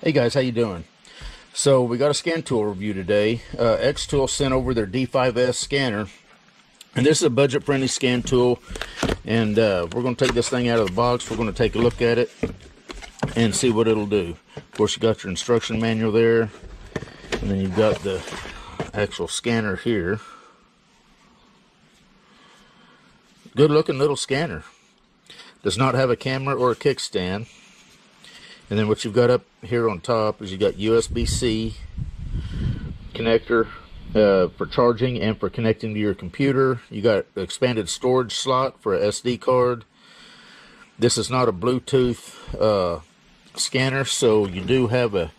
Hey guys, how you doing? So we got a scan tool review today. Uh, Xtool sent over their D5S scanner, and this is a budget-friendly scan tool. And uh, we're going to take this thing out of the box. We're going to take a look at it and see what it'll do. Of course, you got your instruction manual there, and then you've got the actual scanner here. Good-looking little scanner. Does not have a camera or a kickstand. And then what you've got up here on top is you got USB-C connector uh, for charging and for connecting to your computer. You got expanded storage slot for a SD card. This is not a Bluetooth uh, scanner, so you do have a,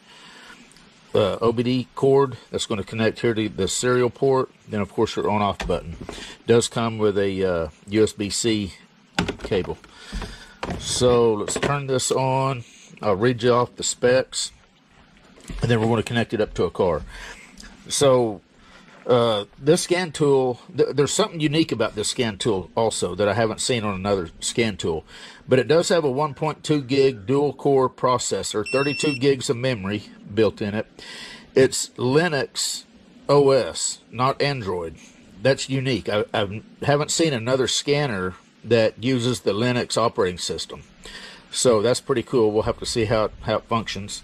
a OBD cord that's going to connect here to the serial port. Then, of course, your on-off button. It does come with a uh, USB-C cable. So let's turn this on. I'll read you off the specs, and then we're going to connect it up to a car. So uh, this scan tool, th there's something unique about this scan tool also that I haven't seen on another scan tool. But it does have a 1.2 gig dual core processor, 32 gigs of memory built in it. It's Linux OS, not Android. That's unique. I, I haven't seen another scanner that uses the Linux operating system. So that's pretty cool. We'll have to see how it, how it functions.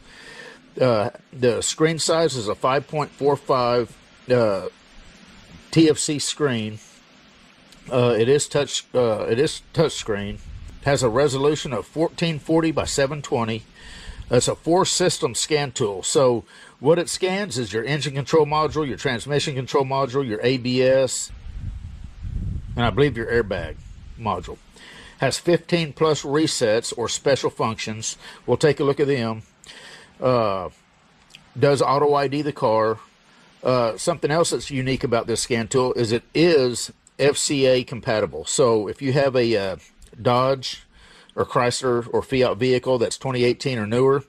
Uh, the screen size is a 5.45 uh, TFT screen. Uh, it is touch. Uh, it is touch screen. Has a resolution of 1440 by 720. It's a four system scan tool. So what it scans is your engine control module, your transmission control module, your ABS, and I believe your airbag module has 15 plus resets or special functions. We'll take a look at them. Uh, does auto ID the car. Uh, something else that's unique about this scan tool is it is FCA compatible. So if you have a uh, Dodge or Chrysler or Fiat vehicle that's 2018 or newer,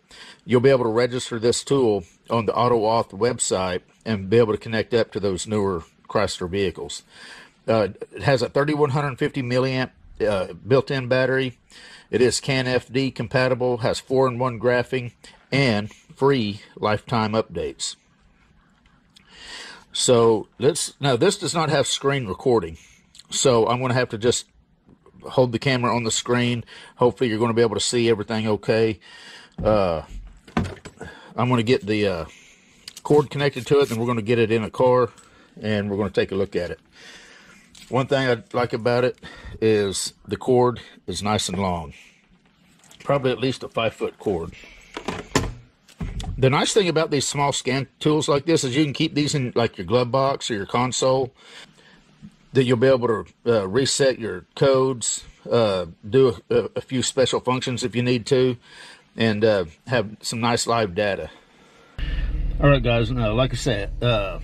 you'll be able to register this tool on the AutoAuth website and be able to connect up to those newer Chrysler vehicles. Uh, it has a 3150 milliamp uh, built-in battery. It is CAN FD compatible, has 4-in-1 graphing, and free lifetime updates. So let's now this does not have screen recording. So I'm going to have to just hold the camera on the screen. Hopefully you're going to be able to see everything okay. Uh, I'm going to get the uh, cord connected to it, and we're going to get it in a car, and we're going to take a look at it. One thing I like about it is the cord is nice and long. Probably at least a five foot cord. The nice thing about these small scan tools like this is you can keep these in like your glove box or your console. That you'll be able to uh, reset your codes, uh, do a, a, few special functions if you need to, and uh, have some nice live data. All right, guys. Now, like I said, uh,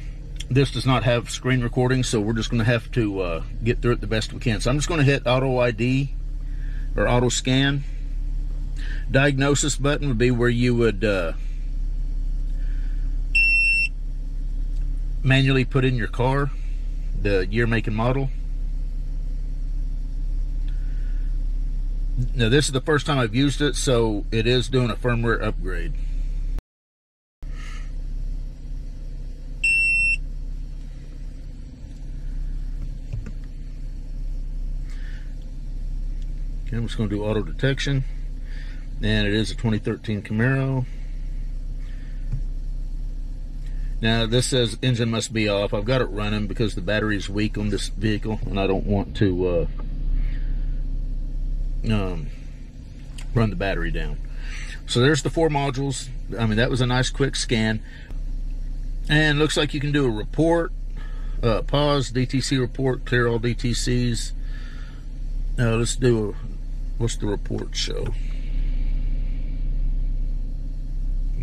this does not have screen recording, so we're just going to have to uh, get through it the best we can. So I'm just going to hit auto ID or auto scan. Diagnosis button would be where you would uh, manually put in your car, the year, make, and model. Now this is the first time I've used it, so it is doing a firmware upgrade. Okay, I'm just going to do auto detection. And it is a 2013 Camaro. Now this says engine must be off. I've got it running because the battery is weak on this vehicle and I don't want to uh, um, run the battery down. So there's the four modules. I mean, that was a nice quick scan. And looks like you can do a report, uh, pause, DTC report, clear all DTCs. Uh, let's do What's the report show?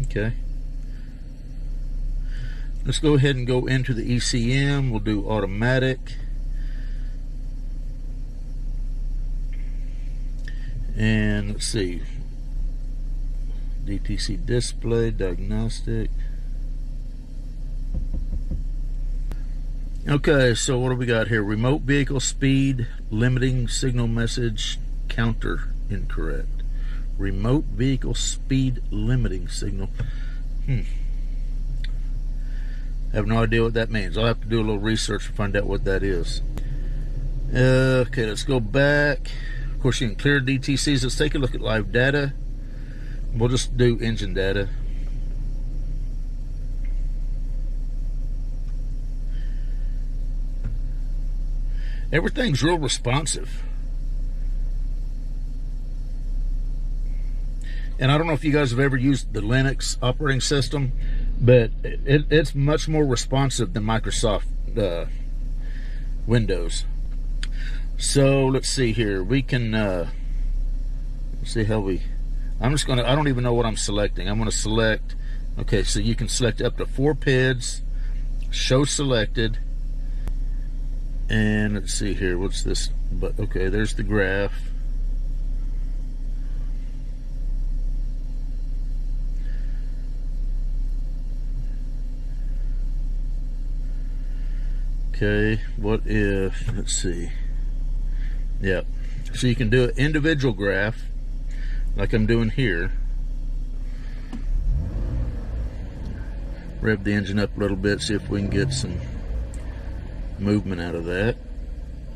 Okay. Let's go ahead and go into the ECM. We'll do automatic. And let's see. DTC display, diagnostic. Okay, so what do we got here? Remote vehicle speed, limiting signal message, counter incorrect. remote vehicle speed limiting signal. Hmm. I have no idea what that means. I'll have to do a little research to find out what that is. Uh, okay, let's go back. Of course, you can clear DTCs. Let's take a look at live data. We'll just do engine data. Everything's real responsive. And I don't know if you guys have ever used the Linux operating system, but it, it's much more responsive than Microsoft uh, Windows. So let's see here. We can uh, see how we. I'm just gonna. I don't even know what I'm selecting. I'm gonna select. Okay, so you can select up to four PIDs. Show selected. And let's see here. What's this? But okay, there's the graph. Okay, what if, let's see. Yep. So you can do an individual graph, like I'm doing here. Rev the engine up a little bit, see if we can get some movement out of that.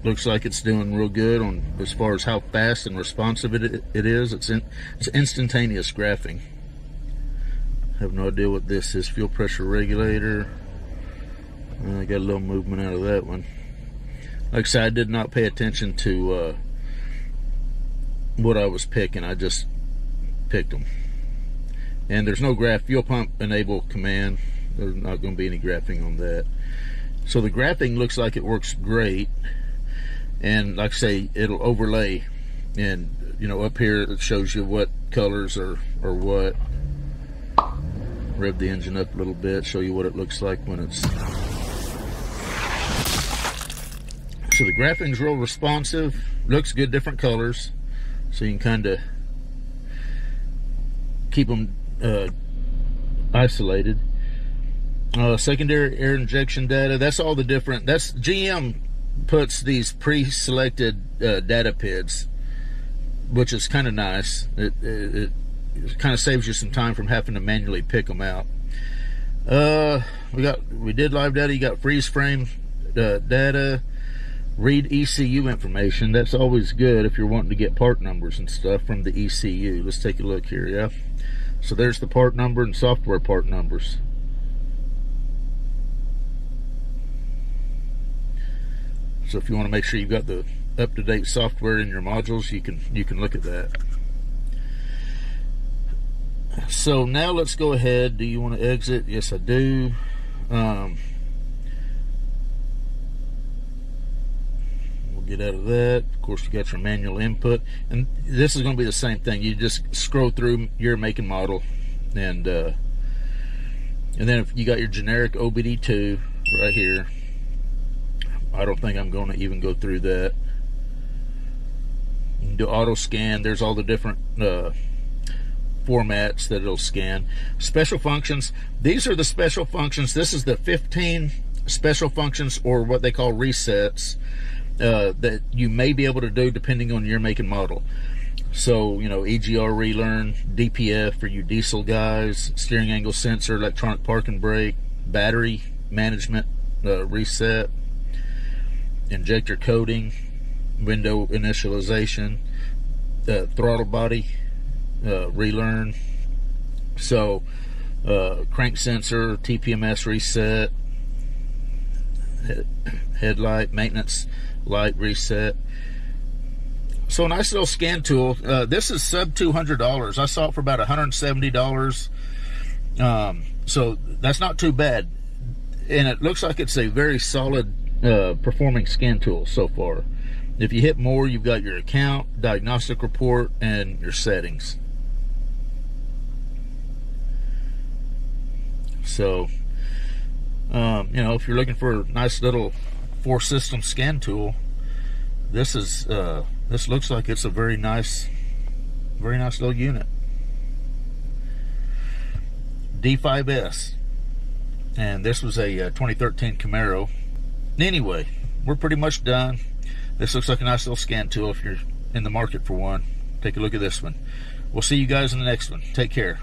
Looks like it's doing real good on as far as how fast and responsive it, it is. It's, in, it's instantaneous graphing. Have no idea what this is. Fuel pressure regulator. I got a little movement out of that one. Like I said, I did not pay attention to uh, what I was picking. I just picked them. And there's no graph fuel pump enable command. There's not going to be any graphing on that. So the graphing looks like it works great. And like I say, it'll overlay. And, you know, up here it shows you what colors are, or what. Rev the engine up a little bit, show you what it looks like when it's So the graphing's real responsive, looks good, different colors. So you can kind of keep them uh, isolated. Uh, secondary air injection data, that's all the different, that's GM puts these pre-selected uh, data PIDs, which is kind of nice. It, it, it kind of saves you some time from having to manually pick them out. Uh, we got, we did live data, you got freeze frame uh, data, read ECU information. That's always good if you're wanting to get part numbers and stuff from the ECU. Let's take a look here, yeah? So there's the part number and software part numbers. So if you want to make sure you've got the up-to-date software in your modules, you can you can look at that. So now let's go ahead. Do you want to exit? Yes, I do. Um, get out of that. Of course, you got your manual input, and this is going to be the same thing. You just scroll through your make and model, and uh, and then if you got your generic OBD2 right here. I don't think I'm going to even go through that. You can do auto scan. There's all the different uh, formats that it'll scan. Special functions. These are the special functions. This is the 15 special functions or what they call resets uh, that you may be able to do depending on your make and model. So, you know, EGR relearn, DPF for you diesel guys, steering angle sensor, electronic parking brake, battery management uh, reset, injector coding, window initialization, uh, throttle body uh, relearn. So, uh, crank sensor, TPMS reset, headlight maintenance light reset. So a nice little scan tool. Uh, this is sub $200. I saw it for about $170. Um, so that's not too bad. And it looks like it's a very solid uh, performing scan tool so far. If you hit more, you've got your account, diagnostic report, and your settings. So, um, you know, if you're looking for a nice little four system scan tool. This is uh, this looks like it's a very nice, very nice little unit. D5S, and this was a uh, 2013 Camaro. Anyway, we're pretty much done. This looks like a nice little scan tool if you're in the market for one. Take a look at this one. We'll see you guys in the next one. Take care.